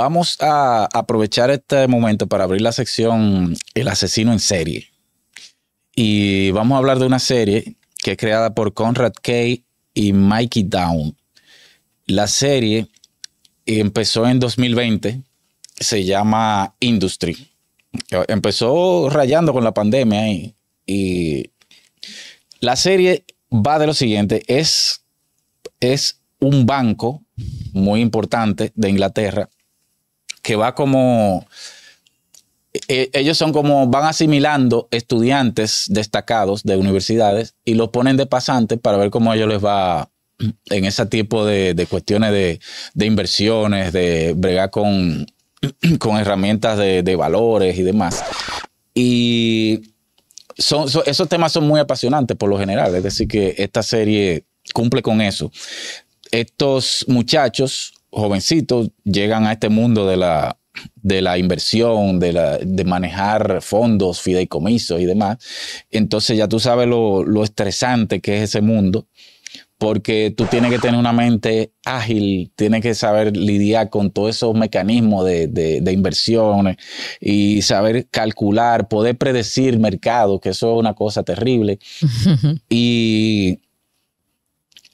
vamos a aprovechar este momento para abrir la sección El asesino en serie. Y vamos a hablar de una serie que es creada por Conrad Kay y Mikey Down. La serie empezó en 2020, se llama Industry. Empezó rayando con la pandemia y, y la serie va de lo siguiente, es, es un banco muy importante de Inglaterra que va como e, ellos son como van asimilando estudiantes destacados de universidades y los ponen de pasantes para ver cómo a ellos les va en ese tipo de, cuestiones de, inversiones, de bregar con, con herramientas de, valores y demás. Y son, esos temas son muy apasionantes por lo general, es decir, que esta serie cumple con eso. Estos muchachos, jovencitos, llegan a este mundo de la, de la inversión, de, la, de manejar fondos, fideicomisos y demás. Entonces ya tú sabes lo, lo estresante que es ese mundo porque tú tienes que tener una mente ágil, tienes que saber lidiar con todos esos mecanismos de, de, inversiones y saber calcular, poder predecir mercado, que eso es una cosa terrible. y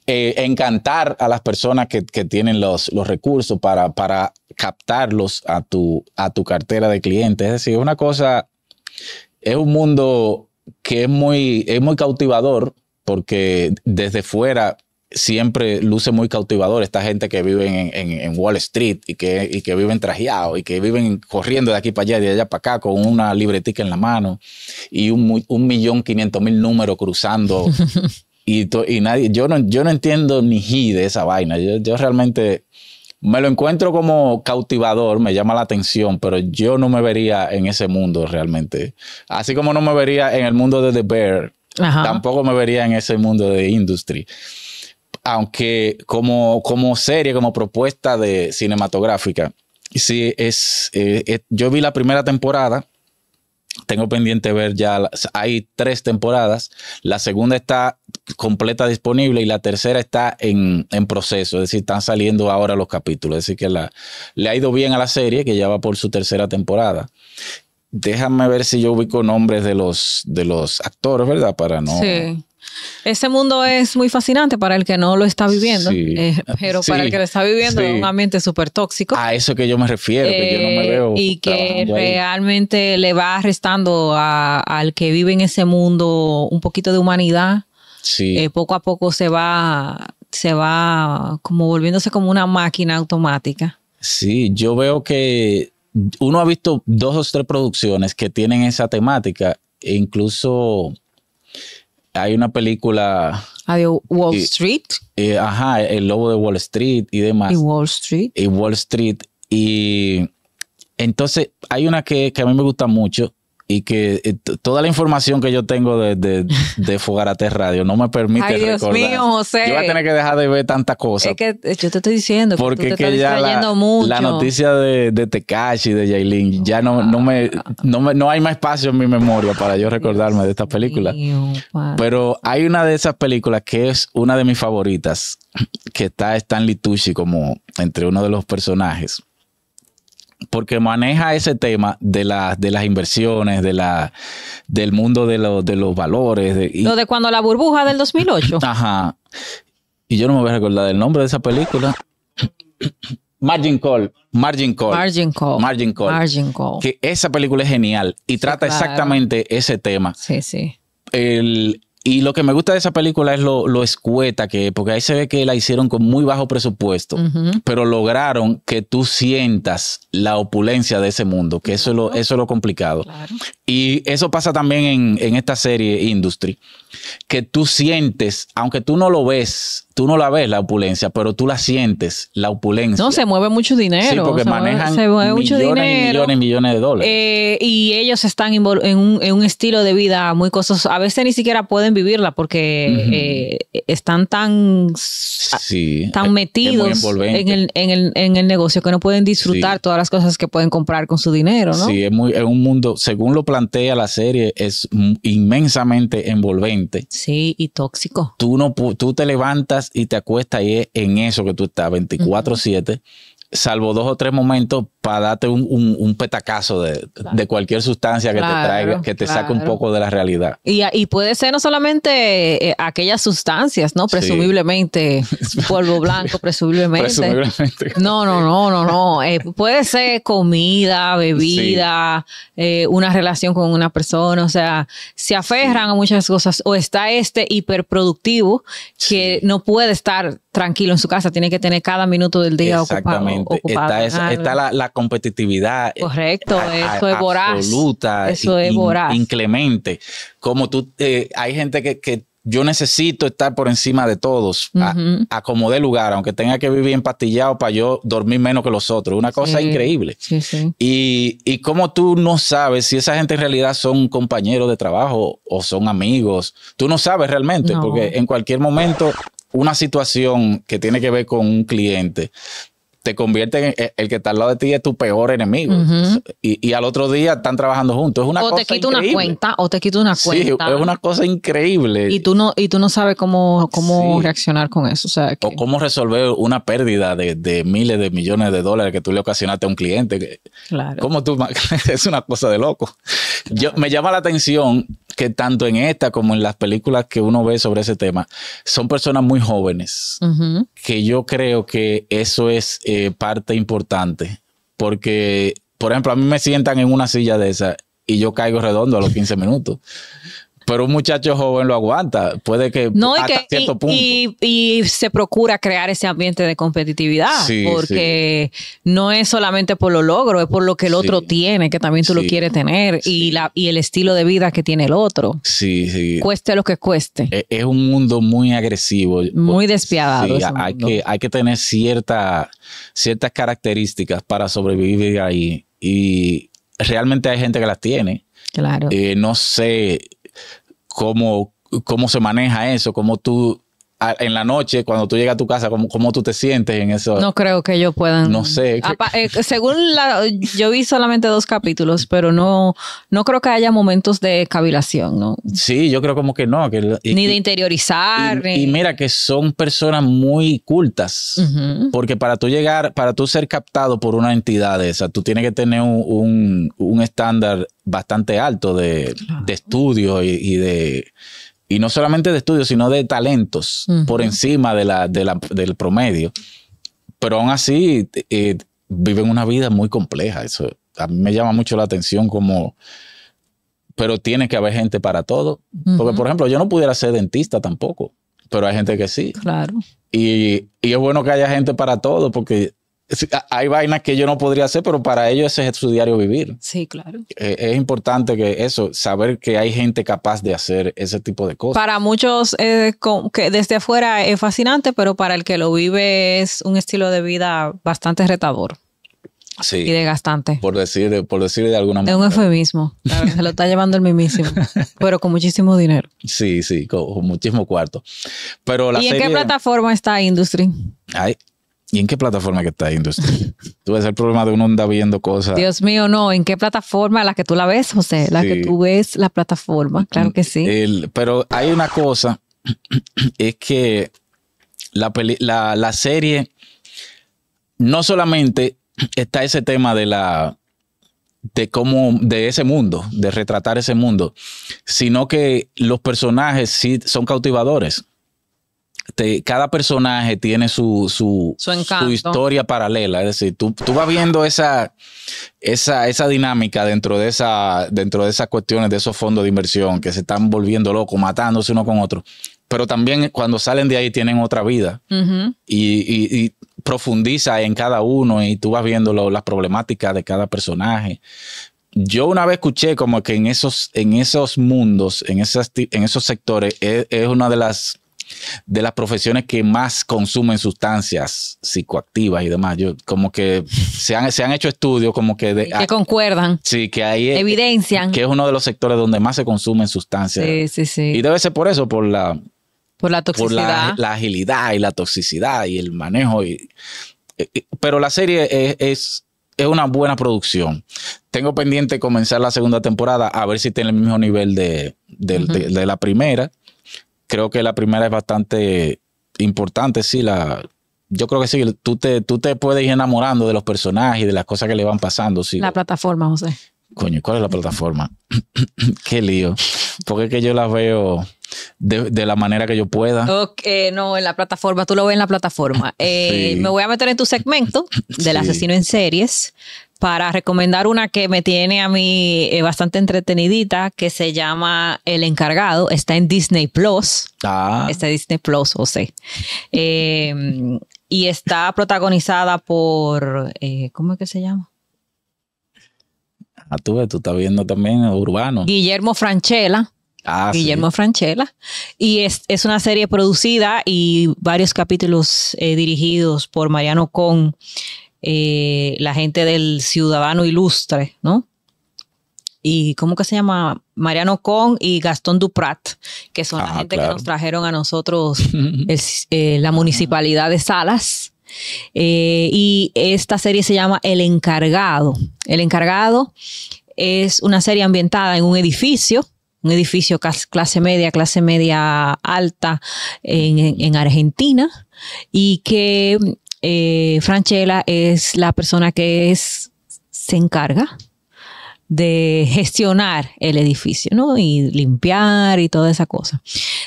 eh, encantar a las personas que, tienen los, los recursos para, para, captarlos a tu, a tu cartera de clientes. Es decir, es una cosa, es un mundo que es muy, es muy cautivador porque desde fuera siempre luce muy cautivador esta gente que vive en, Wall Street y que, y que viven trajeados y que viven corriendo de aquí para allá y de allá para acá con una libretica en la mano y un, un millón quinientos mil números cruzando y, y, nadie, yo no, yo no entiendo ni hi de esa vaina. Yo, yo realmente me lo encuentro como cautivador, me llama la atención, pero yo no me vería en ese mundo realmente. Así como no me vería en el mundo de The Bear, tampoco me vería en ese mundo de Industry. Aunque como, como serie, como propuesta de cinematográfica, sí es, eh, yo vi la primera temporada tengo pendiente ver ya, hay tres temporadas, la segunda está completa disponible y la tercera está en, proceso, es decir, están saliendo ahora los capítulos, es decir, que le ha ido bien a la serie, que ya va por su tercera temporada. Déjame ver si yo ubico nombres de los, de los actores, ¿verdad? Para no... Sí. Ese mundo es muy fascinante para el que no lo está viviendo, eh, pero para el que lo está viviendo es un ambiente súper tóxico. A eso que yo me refiero, que yo no me eh, veo. Y que realmente le va restando al que vive en ese mundo un poquito de humanidad. Sí. Eh, poco a poco se va, se va como volviéndose como una máquina automática. Sí, yo veo que uno ha visto dos o tres producciones que tienen esa temática e incluso hay una película. Ah, de Wall Street. ajá, el lobo de Wall Street y demás. Y Wall Street. Y Wall Street. Y entonces hay una que, que a mí me gusta mucho, y que eh, toda la información que yo tengo de, de, de Fogarate Radio no me permite Ay, Dios mío, José. Yo voy a tener que dejar de ver tantas cosas. Es que eh, yo te estoy diciendo porque tú te ya la, mucho. la, noticia de, de Tekashi, de Yailin, ya no, no, me, no, me, no hay más espacio en mi memoria para yo recordarme de esta película. Pero hay una de esas películas que es una de mis favoritas, que está Stanley Tucci como entre uno de los personajes porque maneja ese tema de, de las inversiones, de la, del mundo de, de los valores. Lo de cuando la burbuja del 2008. Ajá. Y yo no me voy a recordar el nombre de esa película. Margin Call. Margin Call. Margin Call. Margin Call. Margin Call. Que esa película es genial y trata exactamente ese tema. Sí, sí. El, y lo que me gusta de esa película es lo, lo escueta que, porque ahí se ve que la hicieron con muy bajo presupuesto, pero lograron que tú sientas la opulencia de ese mundo, que eso, es lo, eso es lo complicado. Y eso pasa también en, en, esta serie Industry, que tú sientes, aunque tú no lo ves tú no la ves la opulencia, pero tú la sientes, la opulencia. No, se mueve mucho dinero. Sí, porque manejan millones y millones y millones de dólares. Eh, y ellos están en un, en un, estilo de vida muy costoso. A veces ni siquiera pueden vivirla porque eh, están tan, tan metidos en el, en, el, en el negocio que no pueden disfrutar todas las cosas que pueden comprar con su dinero, ¿no? Sí, es, muy, es un mundo, según lo plantea la serie, es inmensamente envolvente. Sí, y tóxico. Tú, no, tú te levantas y te acuestas y es en eso que tú estás 24/7. Salvo dos o tres momentos para darte un, un, petacazo de, cualquier sustancia que te traiga, que te saque un poco de la realidad. Y, y puede ser no solamente eh, aquellas sustancias, ¿no? Presumiblemente polvo blanco, presumiblemente. No, no, no, no, no. Eh, puede ser comida, bebida, eh, una relación con una persona, o sea, se aferran a muchas cosas o está este hiperproductivo que no puede estar tranquilo en su casa, tiene que tener cada minuto del día Exactamente. ocupado. está, está la, competitividad. Eh, Correcto, eso es voraz. Absoluta. Eso es voraz. Inclemente. Como tú, eh, hay gente que, que yo necesito estar por encima de todos, a, como de lugar, aunque tenga que vivir empastillado para yo dormir menos que los otros. Una cosa increíble. Sí, sí. Y, y como tú no sabes si esa gente en realidad son compañeros de trabajo o son amigos, tú no sabes realmente, porque en cualquier momento una situación que tiene que ver con un cliente te convierte en eh, el que está al lado de ti es tu peor enemigo. y, al otro día están trabajando juntos. Es una o te quita una cuenta, o te quita una cuenta. Sí, es una cosa increíble. Y tú no, y tú no sabes cómo, cómo reaccionar con eso. O, sea, o cómo resolver una pérdida de, miles de millones de dólares que tú le ocasionaste a un cliente. Claro. ¿Cómo tú? es una cosa de loco. Yo, me llama la atención que tanto en esta como en las películas que uno ve sobre ese tema, son personas muy jóvenes, que yo creo que eso es eh, parte importante, porque, por ejemplo, a mí me sientan en una silla de esa y yo caigo redondo a los 15 minutos. Pero un muchacho joven lo aguanta. Puede que no, hasta cierto punto. Y, se procura crear ese ambiente de competitividad. porque no es solamente por lo logro, es por lo que el otro tiene, que también tú lo quieres tener. Y, la, y el estilo de vida que tiene el otro. Sí, sí. Cueste lo que cueste. E, es, un mundo muy agresivo. Muy despiadado. hay, que, hay que tener cierta, ciertas características para sobrevivir ahí. Y realmente hay gente que las tiene. Claro. Eh, no sé cómo, cómo se maneja eso, cómo tú en la noche, cuando tú llegas a tu casa, ¿cómo, cómo tú te sientes en eso? No creo que ellos puedan. No sé. Eh, según la, yo vi solamente dos capítulos, pero no, no creo que haya momentos de cavilación, ¿no? Sí, yo creo como que no. Que, ni de interiorizar. Y, mira que son personas muy cultas, porque para tú llegar, para tú ser captado por una entidad de esa, tú tienes que tener un, un, estándar bastante alto de, de estudio y de y no solamente de estudios, sino de talentos por encima de la, del promedio. Pero aún así eh, viven una vida muy compleja. Eso a mí me llama mucho la atención como... Pero tiene que haber gente para todo. Porque, por ejemplo, yo no pudiera ser dentista tampoco, pero hay gente que sí. Claro. Y, y es bueno que haya gente para todo, porque hay vainas que yo no podría hacer, pero para ellos ese es su diario vivir. Sí, claro. Eh, es, importante que eso, saber que hay gente capaz de hacer ese tipo de cosas. Para muchos eh, que desde afuera es fascinante, pero para el que lo vive es un estilo de vida bastante retador. Sí. Y desgastante. Por decir, por decir de alguna manera. Es un eufemismo. se lo está llevando el mismísimo. pero con muchísimo dinero. Sí, sí, con, muchísimo cuarto. Pero la ¿Y en qué plataforma está Industry? Ay, ¿Y en qué plataforma que está Industry? tú ves el problema de uno anda viendo cosas. Dios mío, no. ¿En qué plataforma? La que tú la ves, José. La que tú ves, la plataforma. Claro que sí. pero hay una cosa, es que la, la, serie no solamente está ese tema de la de cómo de ese mundo, de retratar ese mundo, sino que los personajes sí son cautivadores cada personaje tiene su, su, historia paralela. Es decir, tú, tú vas viendo esa, esa, esa dinámica dentro de, esa, dentro de esas cuestiones, de esos fondos de inversión que se están volviendo locos, matándose uno con otro. Pero también cuando salen de ahí tienen otra vida y, profundiza en cada uno y tú vas viendo las problemáticas de cada personaje yo una vez escuché como que en esos, en esos mundos, en, esas, en esos sectores, es, una de las de las profesiones que más consumen sustancias psicoactivas y demás. Yo, como que se han, se han hecho estudios como que... De, que concuerdan. Sí, que hay... Evidencian. Que es uno de los sectores donde más se consumen sustancias. Sí, sí, sí. Y debe ser por eso, por la... Por la toxicidad. Por la, agilidad y la toxicidad y el manejo. Y, pero la serie es, es, una buena producción. Tengo pendiente comenzar la segunda temporada a ver si tiene el mismo nivel de, de la primera creo que la primera es bastante importante, sí, la, yo creo que sí, tú te, tú te puedes ir enamorando de los personajes y de las cosas que le van pasando. Sí. La plataforma, José. Coño, ¿cuál es la plataforma? Qué lío. Porque es que yo las veo de, la manera que yo pueda. Ok, no, en la plataforma, tú lo ves en la plataforma. Eh, me voy a meter en tu segmento del asesino en series para recomendar una que me tiene a mí eh, bastante entretenidita, que se llama El Encargado. Está en Disney Plus. Ah. Está en Disney Plus, o sea. Em, y está protagonizada por, eh, ¿cómo es que se llama? Ah, tú, tú estás viendo también Urbano. Guillermo Franchella. Ah, Guillermo Franchella. Y es, una serie producida y varios capítulos eh, dirigidos por Mariano Con, eh, la gente del Ciudadano Ilustre, ¿no? Y ¿cómo que se llama? Mariano Con y Gastón Duprat, que son la ah, gente que nos trajeron a nosotros eh, la municipalidad de Salas. y esta serie se llama El Encargado. El Encargado es una serie ambientada en un edificio un edificio clase media, clase media alta en, Argentina y que eh, Franchella es la persona que es, se encarga de gestionar el edificio, ¿no? Y limpiar y toda esa cosa.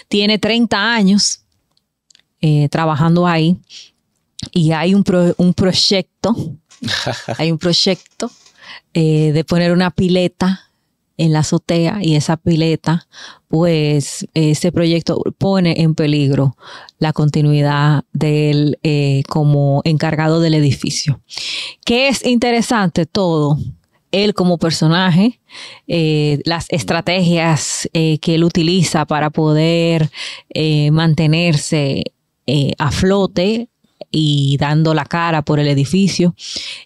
Tiene 30 años eh, trabajando ahí y hay un, un proyecto, hay un proyecto eh, de poner una pileta en la azotea y esa pileta, pues ese proyecto pone en peligro la continuidad de él eh, como encargado del edificio. Que es interesante todo, él como personaje, eh, las estrategias eh, que él utiliza para poder mantenerse a flote y dando la cara por el edificio,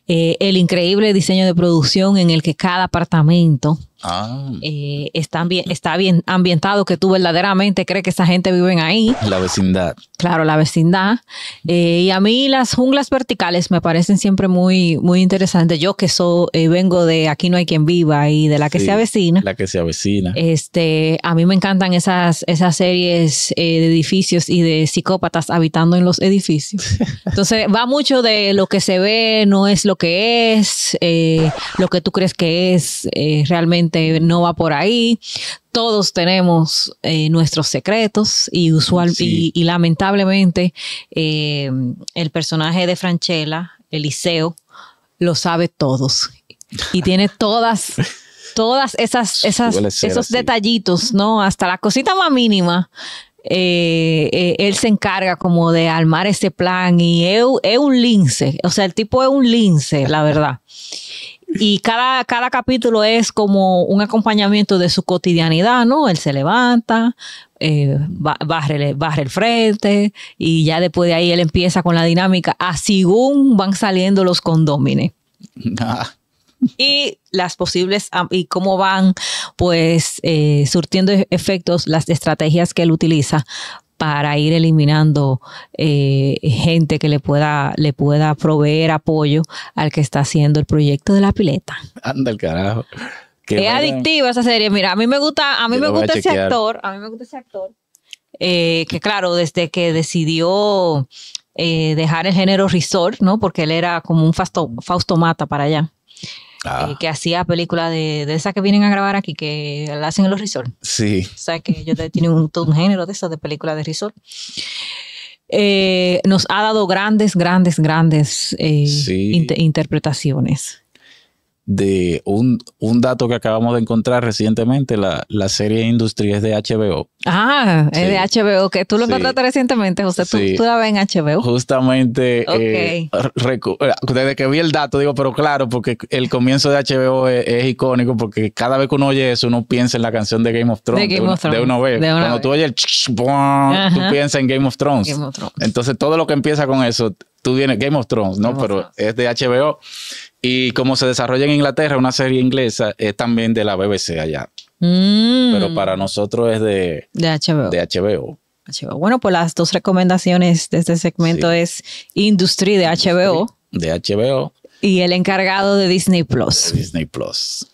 el increíble diseño de producción en el que cada apartamento Ah. Eh, está, bien, está bien ambientado que tú verdaderamente crees que esa gente vive ahí. La vecindad. Claro, la vecindad. Eh, y a mí las junglas verticales me parecen siempre muy, muy interesantes. Yo que soy, eh, vengo de Aquí no hay quien viva y de la que se avecina. La que se avecina. Este, a mí me encantan esas, esas series de edificios y de psicópatas habitando en los edificios. Entonces va mucho de lo que se ve, no es lo que es, lo que tú crees que es realmente no va por ahí. Todos tenemos eh, nuestros secretos y usual y, lamentablemente eh, el personaje de Franchella, Eliseo, lo sabe todos y tiene todas todas esas, esas esos detallitos, ¿no? Hasta la cosita más mínima. Eh, él se encarga como de armar ese plan y es, es, un lince, o sea, el tipo es un lince, la verdad. Y cada, cada capítulo es como un acompañamiento de su cotidianidad, ¿no? Él se levanta, eh, barre, el frente y ya después de ahí él empieza con la dinámica a según van saliendo los condómines. Ah. Y las posibles, y cómo van pues eh, surtiendo efectos las estrategias que él utiliza para ir eliminando eh, gente que le pueda, le pueda proveer apoyo al que está haciendo el proyecto de la pileta. Anda el carajo. es adictiva esa serie. Mira, a mí me gusta, a mí me gusta ese actor, a mí me gusta ese actor. Eh, que claro, desde que decidió eh, dejar el género resort, ¿no? Porque él era como un Fausto, Fausto Mata para allá. Ah. Eh, que hacía películas de, de esas que vienen a grabar aquí, que la hacen en los resorts. Sí. O sea, que ellos tienen un, todo un género de esas de películas de resort. Eh, nos ha dado grandes, grandes, grandes eh, interpretaciones de un, un, dato que acabamos de encontrar recientemente, la, la serie Industry es de HBO. Ah, es de HBO, que tú lo encontraste recientemente, José, tú, tú, la ves en HBO. Justamente, eh, eh, desde que vi el dato, digo, pero claro, porque el comienzo de HBO es, icónico, porque cada vez que uno oye eso, uno piensa en la canción de Game of Thrones. De, una, vez. Cuando tú oyes el tú piensas en Game of Thrones. Entonces, todo lo que empieza con eso, tú vienes Game of Thrones, ¿no? pero es de HBO. Y como se desarrolla en Inglaterra, una serie inglesa es también de la BBC allá. Mm. Pero para nosotros es de, de HBO. De HBO. Bueno, pues las dos recomendaciones de este segmento es Industry de HBO. De HBO. Y el encargado de Disney Plus. Disney Plus.